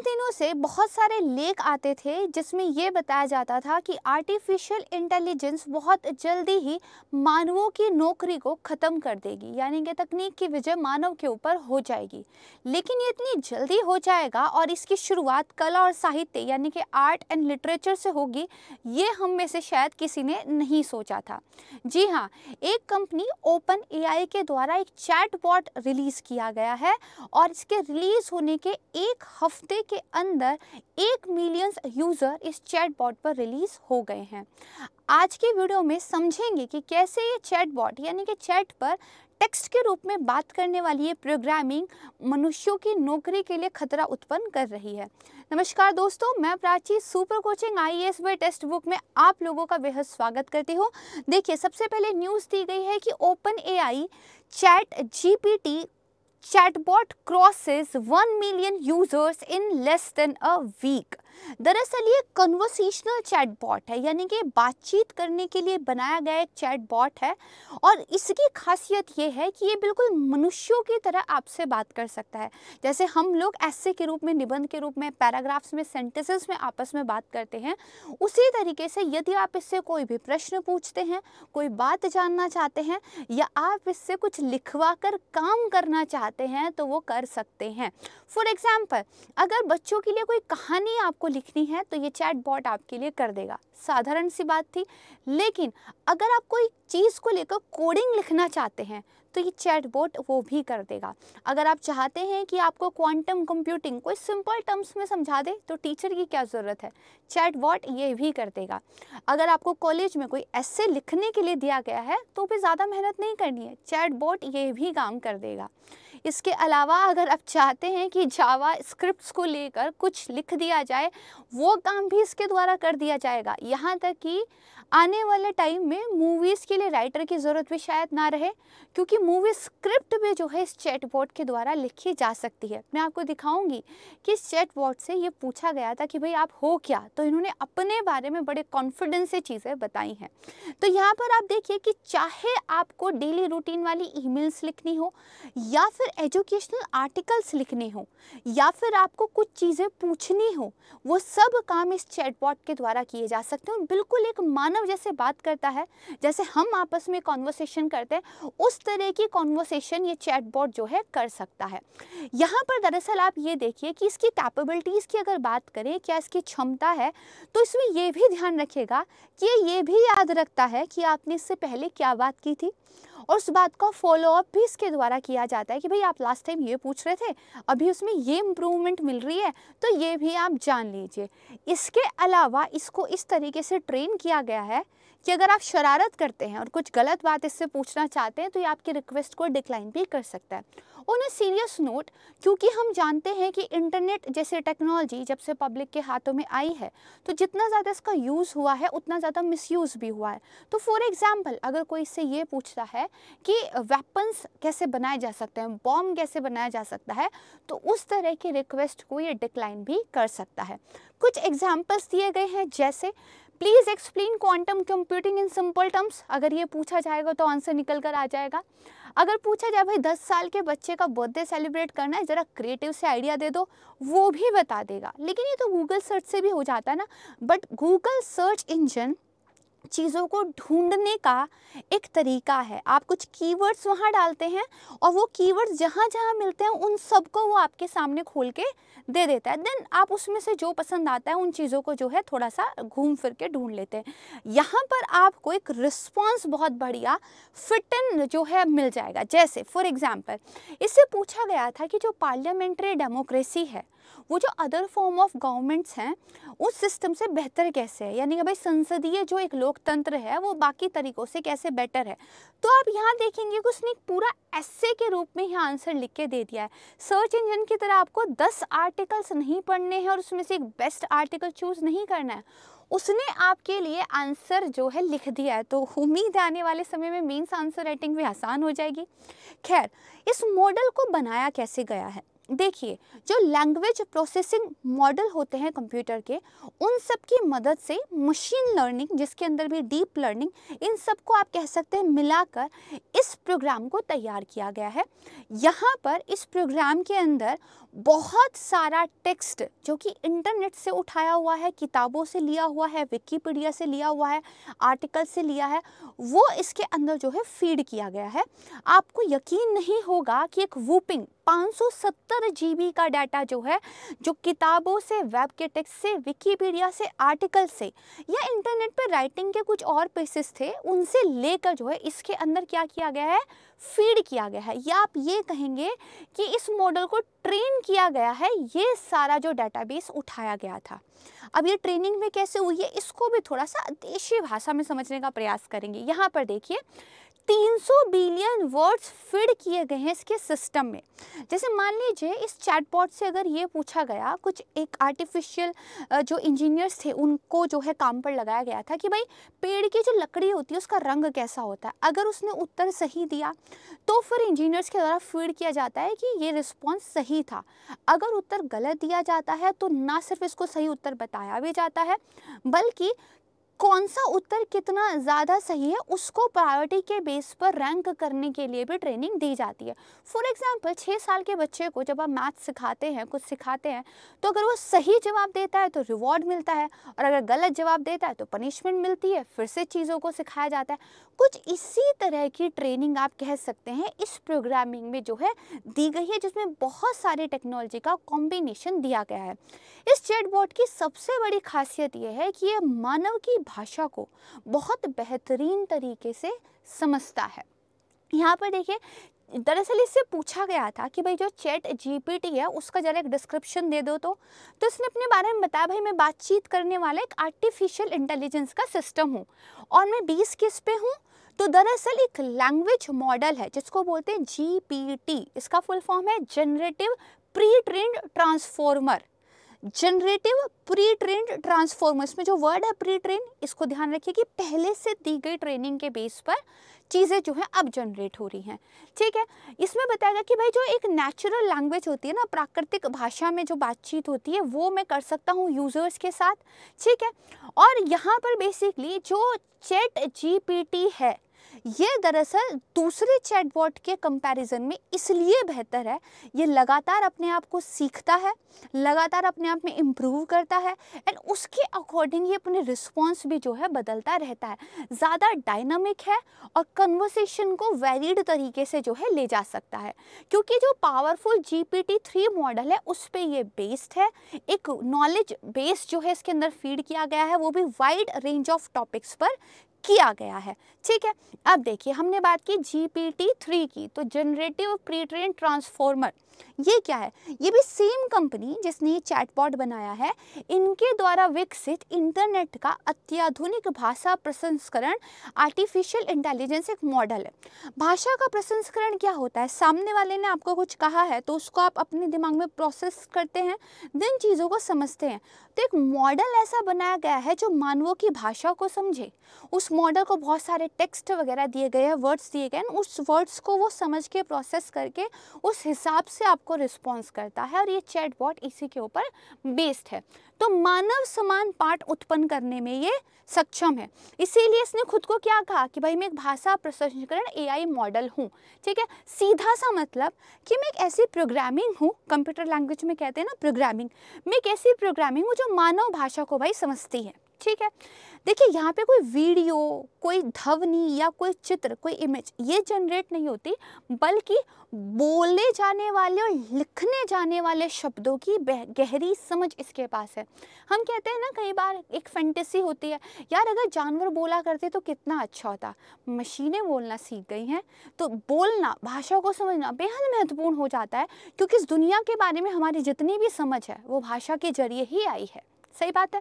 दिनों से बहुत सारे लेख आते थे, जिसमें ये बताया जाता था कि आर्टिफिशियल इंटेलिजेंस बहुत जल्दी ही मानवों की नौकरी को ख़त्म कर देगी, यानी कि तकनीक की विजय मानव के ऊपर हो जाएगी। लेकिन ये इतनी जल्दी हो जाएगा और इसकी शुरुआत कला और साहित्य, यानी कि आर्ट एंड लिटरेचर से होगी, ये हम में से शायद किसी ने नहीं सोचा था। जी हाँ एक कंपनी ओपन एआई के द्वारा एक चैट रिलीज़ किया गया है और इसके रिलीज़ होने के एक हफ़्ते के अंदर एक मिलियंस यूज़र इस चैट बॉट पर रिलीज़ हो गए हैं। आज की वीडियो में समझेंगे कि कैसे ये चैट बॉट यानी कि चैट पर टेक्स्ट के रूप में बात करने वाली ये प्रोग्रामिंग मनुष्यों की नौकरी के लिए खतरा उत्पन्न कर रही है। नमस्कार दोस्तों, मैं Prachi super coaching I S text book में आप लोगों का बेहद स्वागत करती हूँ। देखिए, सबसे पहले न्यूज़ दी गई है कि open A I chat GPT chatbot crosses 1 million users in less than a week. दरअसल ये कन्वर्सेशनल चैट बॉट है, यानी कि बातचीत करने के लिए बनाया गया एक चैट बॉट है और इसकी खासियत ये है कि ये बिल्कुल मनुष्यों की तरह आपसे बात कर सकता है। जैसे हम लोग ऐसे के रूप में, निबंध के रूप में पैराग्राफ्स में सेंटेंसेस में आपस में बात करते हैं, उसी तरीके से यदि आप इससे कोई भी प्रश्न पूछते हैं, कोई बात जानना चाहते हैं या आप इससे कुछ लिखवा कर काम करना चाहते हैं तो वो कर सकते हैं। फॉर एग्ज़ाम्पल अगर बच्चों के लिए कोई कहानी आपको लिखनी है तो ये चैट बॉट आपके लिए कर देगा। साधारण सी बात थी। लेकिन अगर आप कोई चीज़ को लेकर कोडिंग लिखना चाहते हैं तो ये चैट बोट वो भी कर देगा। अगर आप चाहते हैं कि आपको क्वांटम कंप्यूटिंग कोई सिंपल टर्म्स में समझा दे तो टीचर की क्या ज़रूरत है? चैट बॉट ये भी कर देगा। अगर आपको कॉलेज में कोई ऐसे लिखने के लिए दिया गया है तो भी ज़्यादा मेहनत नहीं करनी है। चैट बोट ये भी काम कर देगा। इसके अलावा अगर आप चाहते हैं कि जावा स्क्रिप्ट्स को लेकर कुछ लिख दिया जाए, वो काम भी इसके द्वारा कर दिया जाएगा। यहाँ तक कि आने वाले टाइम में मूवीज़ के लिए राइटर की ज़रूरत भी शायद ना रहे, क्योंकि मूवी स्क्रिप्ट भी जो है इस चैट बोर्ड के द्वारा लिखी जा सकती है। मैं आपको दिखाऊँगी कि इस चैट बोर्ड से ये पूछा गया था कि भाई आप हो क्या? तो इन्होंने अपने बारे में बड़े कॉन्फिडेंस से चीज़ें बताई हैं। तो यहाँ पर आप देखिए कि चाहे आपको डेली रूटीन वाली ईमेल्स लिखनी हो, या फिर एजुकेशनल आर्टिकल्स लिखने हो, या फिर आपको कुछ चीज़ें पूछनी हो, वो सब काम इस चैटबॉट के द्वारा किए जा सकते हैं। बिल्कुल एक मानव जैसे बात करता है, जैसे हम आपस में कॉन्वर्सेशन करते हैं, उस तरह की कॉन्वर्सेशन ये चैटबॉट जो है कर सकता है। यहाँ पर दरअसल आप ये देखिए कि इसकी कैपेबिलिटीज़ की अगर बात करें, क्या इसकी क्षमता है तो इसमें ये भी ध्यान रखेगा कि ये भी याद रखता है कि आपने इससे पहले क्या बात की थी। और उस बात का फॉलोअप भी इसके द्वारा किया जाता है कि भाई आप लास्ट टाइम ये पूछ रहे थे, अभी उसमें ये इम्प्रूवमेंट मिल रही है तो ये भी आप जान लीजिए। इसके अलावा इसको इस तरीके से ट्रेन किया गया है कि अगर आप शरारत करते हैं और कुछ गलत बात इससे पूछना चाहते हैं तो ये आपकी रिक्वेस्ट को डिक्लाइन भी कर सकता है। ऑन ए सीरियस नोट क्योंकि हम जानते हैं कि इंटरनेट जैसे टेक्नोलॉजी जब से पब्लिक के हाथों में आई है तो जितना ज़्यादा इसका यूज़ हुआ है, उतना ज़्यादा मिसयूज़ भी हुआ है। तो फॉर एग्ज़ाम्पल अगर कोई इससे ये पूछता है कि वेपन्स कैसे बनाए जा सकते हैं बॉम्ब कैसे बनाया जा सकता है तो उस तरह की रिक्वेस्ट को ये डिक्लाइन भी कर सकता है। कुछ एग्जाम्पल्स दिए गए हैं, जैसे please explain quantum computing in simple terms अगर ये पूछा जाएगा तो आंसर निकल कर आ जाएगा। अगर पूछा जाए, भाई, दस साल के बच्चे का बर्थडे सेलिब्रेट करना है, ज़रा क्रिएटिव से आइडिया दे दो, वो भी बता देगा। लेकिन ये तो गूगल सर्च से भी हो जाता है ना। बट गूगल सर्च इंजन चीज़ों को ढूँढने का एक तरीका है। आप कुछ कीवर्ड्स वहाँ डालते हैं और वो कीवर्ड्स जहाँ जहाँ मिलते हैं, उन सबको वो आपके सामने खोल के दे देता है। देन आप उसमें से जो पसंद आता है, उन चीज़ों को जो है थोड़ा सा घूम फिर के ढूंढ लेते हैं। यहाँ पर आपको एक रिस्पॉन्स बहुत बढ़िया फिट फिटन जो है मिल जाएगा। जैसे फॉर एग्ज़ाम्पल इससे पूछा गया था कि जो पार्लियामेंट्री डेमोक्रेसी है वो जो अदर फॉर्म ऑफ़ गवर्नमेंट्स हैं, उस सिस्टम से बेहतर कैसे है? यानी कि भाई संसदीय जो एक लोकतंत्र है, वो बाकी तरीक़ों से कैसे बेटर है? तो आप यहाँ देखेंगे कि उसने पूरा ऐसे के रूप में यहाँ आंसर लिख के दे दिया है। सर्च इंजन की तरह आपको दस आर्टिकल्स नहीं पढ़ने हैं और उसमें से एक बेस्ट आर्टिकल चूज़ नहीं करना है। उसने आपके लिए आंसर जो है लिख दिया है। तो उम्मीद आने वाले समय में मेंस आंसर राइटिंग भी आसान हो जाएगी। खैर, इस मॉडल को बनाया कैसे गया है? देखिए, जो लैंग्वेज प्रोसेसिंग मॉडल होते हैं कंप्यूटर के, उन सब की मदद से मशीन लर्निंग जिसके अंदर भी डीप लर्निंग इन सबको आप कह सकते हैं मिलाकर इस प्रोग्राम को तैयार किया गया है। यहाँ पर इस प्रोग्राम के अंदर बहुत सारा टेक्स्ट जो कि इंटरनेट से उठाया हुआ है, किताबों से लिया हुआ है विकीपीडिया से लिया हुआ है आर्टिकल से लिया है, वो इसके अंदर जो है फ़ीड किया गया है। आपको यकीन नहीं होगा कि एक वूपिंग 570 जीबी का डाटा जो है, जो किताबों से, वेब के टेक्स्ट से, विकीपीडिया से, आर्टिकल से या इंटरनेट पर राइटिंग के कुछ और पेसेस थे, उनसे लेकर जो है, इसके अंदर क्या किया गया है? फ़ीड किया गया है। या आप ये कहेंगे कि इस मॉडल को ट्रेन किया गया है, ये सारा जो डाटाबेस उठाया गया था। अब ये ट्रेनिंग में कैसे हुई है, इसको भी थोड़ा सा देशी भाषा में समझने का प्रयास करेंगे। यहाँ पर देखिए 300 बिलियन वर्ड्स फ़ीड किए गए हैं इसके सिस्टम में। जैसे मान लीजिए, इस चैटबॉट से अगर ये पूछा गया, कुछ एक आर्टिफिशियल जो इंजीनियर्स थे, उनको जो है काम पर लगाया गया था कि भाई, पेड़ की जो लकड़ी होती है, उसका रंग कैसा होता है? अगर उसने उत्तर सही दिया तो फिर इंजीनियर्स के द्वारा फ़ीड किया जाता है कि ये रिस्पॉन्स सही था। अगर उत्तर गलत दिया जाता है तो ना सिर्फ़ इसको सही उत्तर बताया भी जाता है, बल्कि कौन सा उत्तर कितना ज़्यादा सही है, उसको प्रायोरिटी के बेस पर रैंक करने के लिए भी ट्रेनिंग दी जाती है। फॉर एग्जांपल छः साल के बच्चे को जब आप मैथ सिखाते हैं, कुछ सिखाते हैं तो अगर वो सही जवाब देता है तो रिवॉर्ड मिलता है, और अगर गलत जवाब देता है तो पनिशमेंट मिलती है, फिर से चीज़ों को सिखाया जाता है। कुछ इसी तरह की ट्रेनिंग आप कह सकते हैं, इस प्रोग्रामिंग में जो है, दी गई है, जिसमें बहुत सारी टेक्नोलॉजी का कॉम्बिनेशन दिया गया है। इस चैटबॉट की सबसे बड़ी खासियत यह है कि ये मानव की भाषा को बहुत बेहतरीन तरीके से समझता है। यहाँ पर देखिए, दरअसल इससे पूछा गया था कि भाई जो चैट जीपीटी है, उसका ज़रा एक डिस्क्रिप्शन दे दो तो। तो इसने अपने बारे में बताया, भाई, मैं बातचीत करने वाला एक आर्टिफिशियल इंटेलिजेंस का सिस्टम हूँ और मैं बीस किस पे हूँ? तो दरअसल एक लैंग्वेज मॉडल है, जिसको बोलते हैं जीपीटी इसका फुल फॉर्म है generative pre trained transformer generative pre trained transformers में जो वर्ड है प्री ट्रेन इसको ध्यान रखिए कि पहले से दी गई ट्रेनिंग के बेस पर चीज़ें जो है अब जनरेट हो रही हैं। ठीक है? इसमें बताएगा कि भाई जो एक नेचुरल लैंग्वेज होती है ना, प्राकृतिक भाषा में जो बातचीत होती है, वो मैं कर सकता हूँ यूज़र्स के साथ। ठीक है? और यहाँ पर बेसिकली जो चैट जीपीटी है ये दरअसल दूसरे चैटबॉट के कंपैरिजन में इसलिए बेहतर है। ये लगातार अपने आप को सीखता है, लगातार अपने आप में इम्प्रूव करता है एंड उसके अकॉर्डिंग ये अपने रिस्पॉन्स भी जो है बदलता रहता है। ज़्यादा डायनामिक है और कन्वर्सेशन को वेरिड तरीके से जो है ले जा सकता है। क्योंकि जो powerful G P T three model है, उस पर ये बेस्ड है। एक नॉलेज बेस जो है इसके अंदर फ़ीड किया गया है, वो भी वाइड रेंज ऑफ़ टॉपिक्स पर किया गया है। ठीक है, अब देखिए हमने बात की जी पी टी थ्री की तो जनरेटिव प्री ट्रेन ट्रांसफॉर्मर ये क्या है? ये भी सेम कंपनी जिसने ये चैटबॉट बनाया है, इनके द्वारा विकसित इंटरनेट का अत्याधुनिक भाषा प्रसंस्करण आर्टिफिशियल इंटेलिजेंस एक मॉडल है। भाषा का प्रसंस्करण क्या होता है? सामने वाले ने आपको कुछ कहा है तो उसको आप अपने दिमाग में प्रोसेस करते हैं दिन चीज़ों को समझते हैं। तो एक मॉडल ऐसा बनाया गया है जो मानवों की भाषा को समझे। उस मॉडल को बहुत सारे टेक्स्ट वगैरह दिए गए हैं वर्ड्स दिए गए हैं उस वर्ड्स को वो समझ के प्रोसेस करके उस हिसाब से आपको रिस्पॉन्स करता है और ये चैट बॉट इसी के ऊपर बेस्ड है। तो मानव समान पाठ उत्पन्न करने में ये सक्षम है। इसीलिए इसने खुद को क्या कहा कि भाई मैं एक भाषा प्रसंस्करण एआई मॉडल हूँ, ठीक है? सीधा सा मतलब कि मैं एक ऐसी प्रोग्रामिंग हूँ कंप्यूटर लैंग्वेज में कहते हैं ना प्रोग्रामिंग मैं एक ऐसी प्रोग्रामिंग हूँ जो मानव भाषा को भाई समझती है। ठीक है? देखिए, यहाँ पे कोई वीडियो, कोई ध्वनि या कोई चित्र, कोई इमेज ये जनरेट नहीं होती, बल्कि बोले जाने वाले और लिखने जाने वाले शब्दों की गहरी समझ इसके पास है। हम कहते हैं ना, कई बार एक फैंटेसी होती है, यार, अगर जानवर बोला करते तो कितना अच्छा होता। मशीनें बोलना सीख गई हैं। तो बोलना, भाषा को समझना बेहद महत्वपूर्ण हो जाता है, क्योंकि इस दुनिया के बारे में हमारी जितनी भी समझ है, वो भाषा के ज़रिए ही आई है। सही बात है?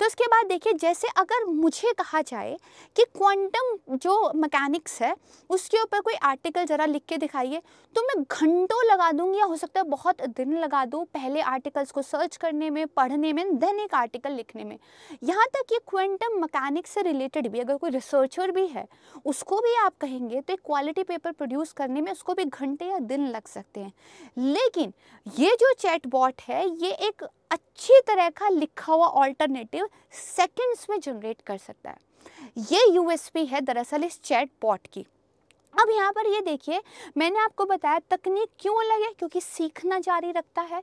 तो उसके बाद देखिए, जैसे अगर मुझे कहा जाए कि क्वांटम जो मैकेनिक्स है, उसके ऊपर कोई आर्टिकल ज़रा लिख के दिखाइए तो मैं घंटों लगा दूँगी या हो सकता है बहुत दिन लगा दूँ पहले आर्टिकल्स को सर्च करने में, पढ़ने में देन एक आर्टिकल लिखने में। यहाँ तक कि क्वांटम मैकेनिक्स से रिलेटेड भी, अगर कोई रिसर्चर भी है, उसको भी आप कहेंगे तो एक क्वालिटी पेपर प्रोड्यूस करने में उसको भी घंटे या दिन लग सकते हैं। लेकिन ये जो चैट है, ये एक अच्छी तरह का लिखा हुआ ऑल्टरनेटिव सेकंड्स में जनरेट कर सकता है। ये यूएसपी है दरअसल इस चैट बॉट की। अब यहाँ पर ये देखिए, मैंने आपको बताया तकनीक क्यों अलग है? क्योंकि सीखना जारी रखता है।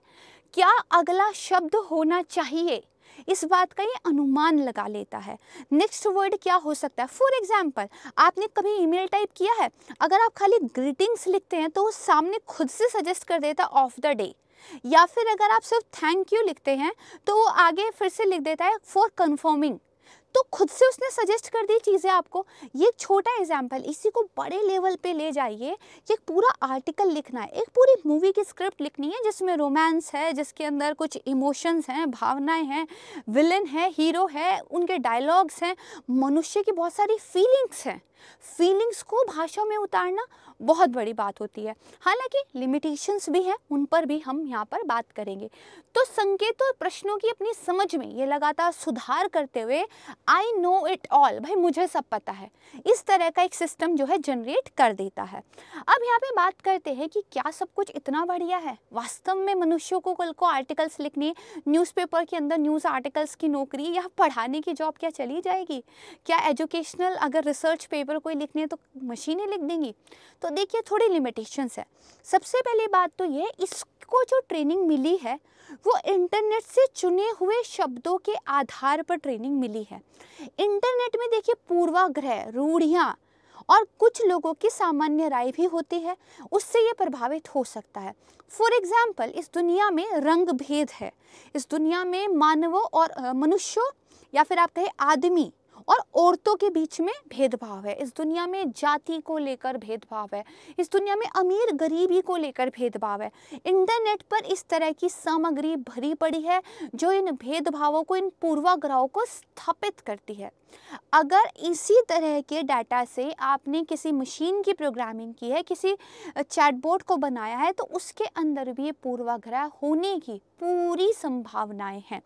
क्या अगला शब्द होना चाहिए? इस बात का ये अनुमान लगा लेता है। नेक्स्ट वर्ड क्या हो सकता है? फॉर एग्ज़ाम्पल आपने कभी ईमेल टाइप किया है? अगर आप खाली ग्रीटिंग्स लिखते हैं तो वो सामने खुद से सजेस्ट कर देता ऑफ़ द डे या फिर अगर आप सिर्फ़ थैंक यू लिखते हैं तो वो आगे फिर से लिख देता है फॉर कन्फर्मिंग तो खुद से उसने सजेस्ट कर दी चीज़ें आपको। ये छोटा एग्ज़ाम्पल इसी को बड़े लेवल पे ले जाइए। ये पूरा आर्टिकल लिखना है, एक पूरी मूवी की स्क्रिप्ट लिखनी है, जिसमें रोमांस है, जिसके अंदर कुछ इमोशंस हैं, भावनाएँ हैं विलन है हीरो है, उनके डायलॉग्स हैं, मनुष्य की बहुत सारी फीलिंग्स हैं। फीलिंग्स को भाषा में उतारना बहुत बड़ी बात होती है। हालाँकि लिमिटेशंस भी हैं, उन पर भी हम यहाँ पर बात करेंगे। तो संकेत और प्रश्नों की अपनी समझ में ये लगातार सुधार करते हुए आई नो इट ऑल भाई मुझे सब पता है। इस तरह का एक सिस्टम जो है जनरेट कर देता है। अब यहाँ पे बात करते हैं कि क्या सब कुछ इतना बढ़िया है? वास्तव में मनुष्यों को कल को आर्टिकल्स लिखनी न्यूज़पेपर के अंदर न्यूज़ आर्टिकल्स की नौकरी या पढ़ाने की जॉब क्या चली जाएगी? क्या एजुकेशनल अगर रिसर्च पेपर कोई लिखने तो मशीनें लिख देंगी। तो देखिए, थोड़ी लिमिटेशंस है। सबसे पहली बात तो ये, इसको जो ट्रेनिंग मिली है, वो इंटरनेट से चुने हुए शब्दों के आधार पर ट्रेनिंग मिली है। इंटरनेट में देखिए, पूर्वाग्रह, रूढ़ियाँ और कुछ लोगों की सामान्य राय भी होती है, उससे ये प्रभावित हो सकता है। फॉर एग्ज़ाम्पल इस दुनिया में रंग भेद है। इस दुनिया में मानवों और मनुष्यों या फिर आप कहें आदमी और औरतों के बीच में भेदभाव है। इस दुनिया में जाति को लेकर भेदभाव है। इस दुनिया में अमीर गरीबी को लेकर भेदभाव है। इंटरनेट पर इस तरह की सामग्री भरी पड़ी है, जो इन भेदभावों को, इन पूर्वाग्रहों को स्थापित करती है। अगर इसी तरह के डाटा से आपने किसी मशीन की प्रोग्रामिंग की है, किसी चैटबोर्ड को बनाया है तो उसके अंदर भी पूर्वाग्रह होने की पूरी संभावनाएँ हैं।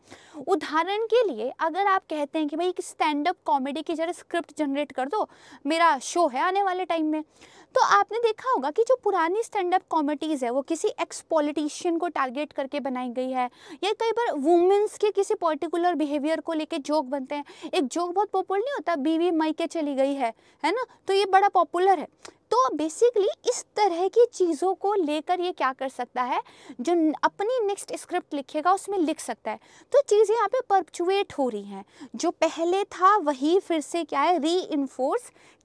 उदाहरण के लिए अगर आप कहते हैं कि भाई एक स्टैंड अप कॉमेडी की जरा स्क्रिप्ट जनरेट कर दो, मेरा शो है आने वाले टाइम में तो आपने देखा होगा कि जो पुरानी स्टैंड अप कॉमेडीज़ है, वो किसी एक्स पॉलिटिशियन को टारगेट करके बनाई गई है, या कई बार वुमेंस के किसी पर्टिकुलर बिहेवियर को लेके जोक बनते हैं। एक जोक बहुत पॉपुलर नहीं होता, बीवी मई के चली गई है है ना? तो ये बड़ा पॉपुलर है। तो बेसिकली इस तरह की चीज़ों को लेकर ये क्या कर सकता है? जो अपनी नेक्स्ट स्क्रिप्ट लिखेगा, उसमें लिख सकता है। तो चीज़ें यहाँ पे परचुएट हो रही हैं। जो पहले था, वही फिर से क्या है? री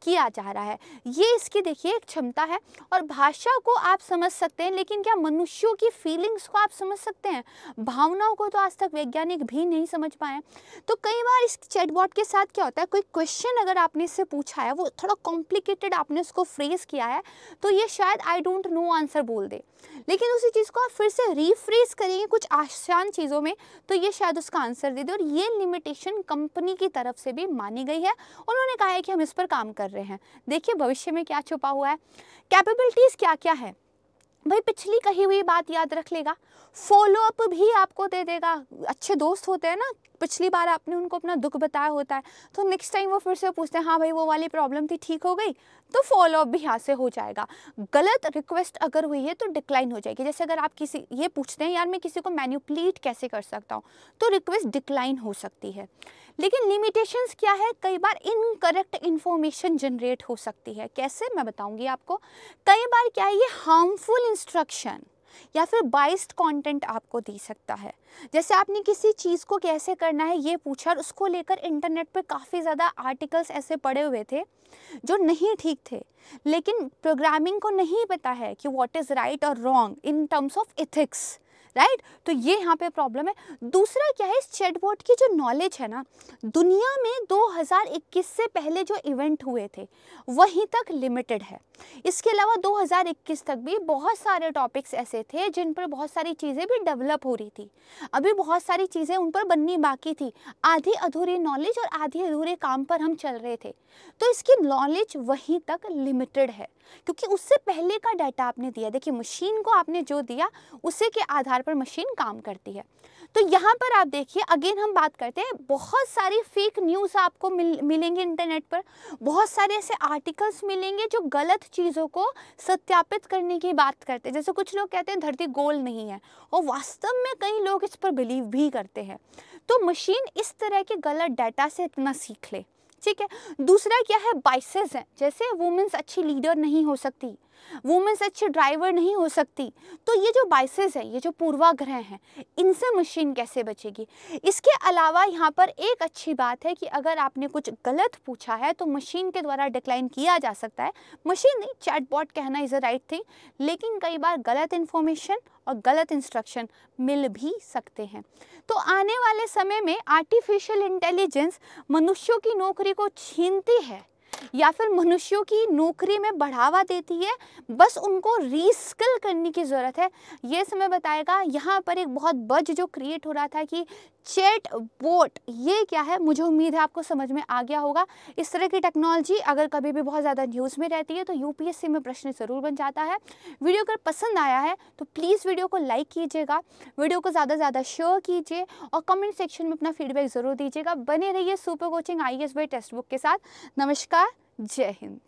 किया जा रहा है। ये इसकी देखिए एक क्षमता है। और भाषा को आप समझ सकते हैं, लेकिन क्या मनुष्यों की फीलिंग्स को आप समझ सकते हैं? भावनाओं को तो आज तक वैज्ञानिक भी नहीं समझ पाए। तो कई बार इस चैटबॉट के साथ क्या होता है? कोई क्वेश्चन अगर आपने इससे पूछा है, वो थोड़ा कॉम्प्लिकेटेड आपने उसको फ्रेज किया है तो ये शायद आई डोंट नो आंसर बोल दे। लेकिन उसी चीज़ को आप फिर से रीफ्रेज करेंगे कुछ आसान चीज़ों में तो ये शायद उसका आंसर दे दे और ये लिमिटेशन कंपनी की तरफ़ से भी मानी गई है। उन्होंने कहा है कि हम इस पर काम कर रहे हैं। देखिए भविष्य में क्या छुपा हुआ है। कैपेबिलिटीज़ क्या क्या है? भाई पिछली कही हुई बात याद रख लेगा। फॉलो अप भी आपको दे देगा। अच्छे दोस्त होते हैं ना पिछली बार आपने उनको अपना दुख बताया होता है तो नेक्स्ट टाइम वो फिर से पूछते हैं हाँ भाई, वो वाली प्रॉब्लम थी, ठीक हो गई? तो फॉलो अप भी यहाँ से हो जाएगा। गलत रिक्वेस्ट अगर हुई है तो डिक्लाइन हो जाएगी। जैसे अगर आप किसी, ये पूछते हैं, यार, मैं किसी को मैन्यूपलेट कैसे कर सकता हूँ? तो रिक्वेस्ट डिक्लाइन हो सकती है। लेकिन लिमिटेशंस क्या है? कई बार इनकरेक्ट इन्फॉर्मेशन जनरेट हो सकती है। कैसे? मैं बताऊँगी आपको। कई बार क्या है, ये हार्मफुल इंस्ट्रक्शन या फिर बाइस्ड कंटेंट आपको दे सकता है। जैसे आपने किसी चीज़ को कैसे करना है ये पूछा और उसको लेकर इंटरनेट पर काफ़ी ज़्यादा आर्टिकल्स ऐसे पड़े हुए थे जो नहीं ठीक थे। लेकिन प्रोग्रामिंग को नहीं पता है कि व्हाट इज़ राइट और wrong in terms of ethics right? तो ये यहाँ पे प्रॉब्लम है। दूसरा क्या है, इस चैटबॉट की जो नॉलेज है ना, दुनिया में 2021 से पहले जो इवेंट हुए थे, वहीं तक लिमिटेड है। इसके अलावा 2021 तक भी बहुत सारे टॉपिक्स ऐसे थे, जिन पर बहुत सारी चीज़ें भी डेवलप हो रही थी। अभी बहुत सारी चीज़ें उन पर बननी बाकी थी। आधी अधूरी नॉलेज और आधी अधूरे काम पर हम चल रहे थे। तो इसकी नॉलेज वहीं तक लिमिटेड है। क्योंकि उससे पहले का डाटा आपने दिया, देखिए मशीन को आपने जो दिया, उसी के आधार पर मशीन काम करती है। तो यहाँ पर आप देखिए, अगेन हम बात करते हैं, बहुत सारी फेक न्यूज़ आपको मिल, मिलेंगे इंटरनेट पर। बहुत सारे ऐसे आर्टिकल्स मिलेंगे जो गलत चीज़ों को सत्यापित करने की बात करते हैं। जैसे कुछ लोग कहते हैं, धरती गोल नहीं है, और वास्तव में कई लोग इस पर बिलीव भी करते हैं। तो मशीन इस तरह के गलत डाटा से इतना सीख ले। ठीक है। दूसरा क्या है? बाइसेस हैं। जैसे वुमेंस अच्छी लीडर नहीं हो सकती। वुमेन्स अच्छी ड्राइवर नहीं हो सकती। तो ये जो बाइसेस है, ये जो पूर्वाग्रह हैं, इनसे मशीन कैसे बचेगी? इसके अलावा यहाँ पर एक अच्छी बात है कि अगर आपने कुछ गलत पूछा है तो मशीन के द्वारा डिक्लाइन किया जा सकता है। मशीन नहीं चैटबॉट कहना इज़ अ राइट थिंग लेकिन कई बार गलत इन्फॉर्मेशन और गलत इंस्ट्रक्शन मिल भी सकते हैं। तो आने वाले समय में आर्टिफिशियल इंटेलिजेंस मनुष्यों की नौकरी को छीनती है। या फिर मनुष्यों की नौकरी में बढ़ावा देती है, बस उनको रीस्किल करने की ज़रूरत है। ये समय बताएगा, यहाँ पर एक बहुत बज जो क्रिएट हो रहा था कि चैट बोट ये क्या है? मुझे उम्मीद है आपको समझ में आ गया होगा। इस तरह की टेक्नोलॉजी अगर कभी भी बहुत ज़्यादा न्यूज़ में रहती है तो यूपीएससी में प्रश्न ज़रूर बन जाता है। वीडियो अगर पसंद आया है तो प्लीज़ वीडियो को लाइक कीजिएगा, वीडियो को ज़्यादा से ज़्यादा शेयर कीजिए और कमेंट सेक्शन में अपना फीडबैक ज़रूर दीजिएगा। बने रहिए super coaching I S text book के साथ। नमस्कार। जय हिंद